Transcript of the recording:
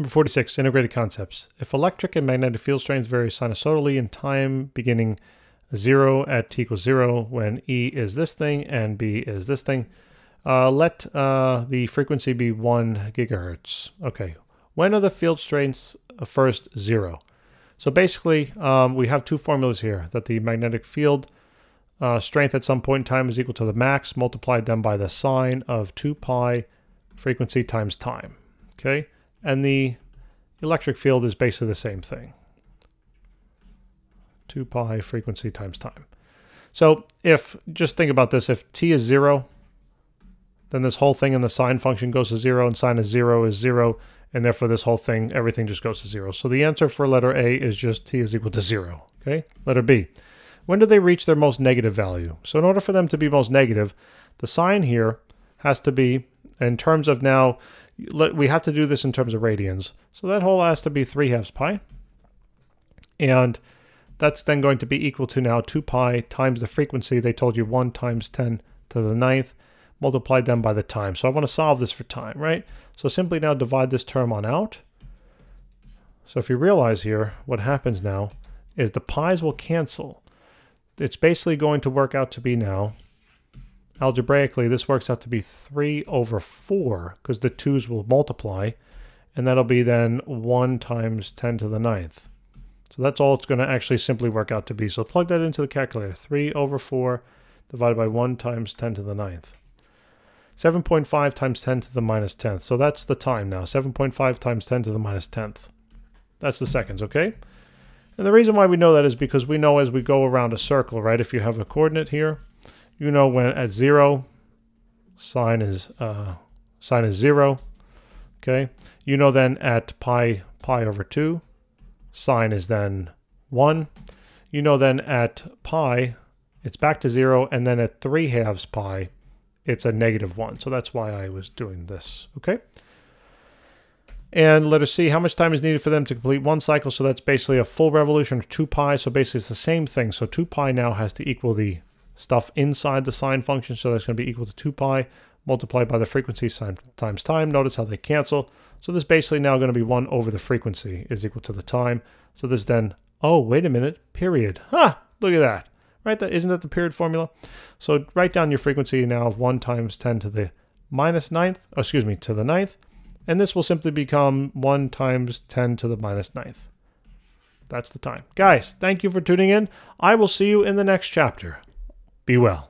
Number 46, integrated concepts. If electric and magnetic field strengths vary sinusoidally in time beginning 0 at t equals 0 when E is this thing and B is this thing, uh, let uh, the frequency be 1 gigahertz. Okay, when are the field strengths first 0? So basically, um, we have two formulas here, that the magnetic field uh, strength at some point in time is equal to the max multiplied then by the sine of 2 pi frequency times time. Okay and the electric field is basically the same thing. 2 pi frequency times time. So if, just think about this, if t is 0, then this whole thing in the sine function goes to 0, and sine of 0 is 0, and therefore this whole thing, everything just goes to 0. So the answer for letter A is just t is equal to 0. Okay, letter B. When do they reach their most negative value? So in order for them to be most negative, the sine here has to be, in terms of now, we have to do this in terms of radians. So that whole has to be 3 halves pi. And that's then going to be equal to now 2 pi times the frequency. They told you 1 times 10 to the ninth, multiplied them by the time. So I want to solve this for time, right? So simply now divide this term on out. So if you realize here, what happens now is the pi's will cancel. It's basically going to work out to be now algebraically, this works out to be 3 over 4, because the 2's will multiply, and that'll be then 1 times 10 to the ninth. So that's all it's going to actually simply work out to be. So plug that into the calculator. 3 over 4 divided by 1 times 10 to the ninth. 7.5 times 10 to the minus 10th. So that's the time now. 7.5 times 10 to the minus 10th. That's the seconds, okay? And the reason why we know that is because we know as we go around a circle, right? If you have a coordinate here, you know when at zero, sine is uh, sine is zero. Okay, you know then at pi pi over two, sine is then one. You know then at pi, it's back to zero, and then at three halves pi, it's a negative one. So that's why I was doing this. Okay. And let us see how much time is needed for them to complete one cycle. So that's basically a full revolution of 2 pi. So basically it's the same thing. So 2 pi now has to equal the stuff inside the sine function. So that's going to be equal to 2 pi multiplied by the frequency times time. Notice how they cancel. So this basically now going to be 1 over the frequency is equal to the time. So this then, oh, wait a minute, period. Huh, look at that. Right, that isn't that the period formula? So write down your frequency now of 1 times 10 to the minus ninth, excuse me, to the ninth. And this will simply become 1 times 10 to the minus ninth. That's the time. Guys, thank you for tuning in. I will see you in the next chapter. Be well.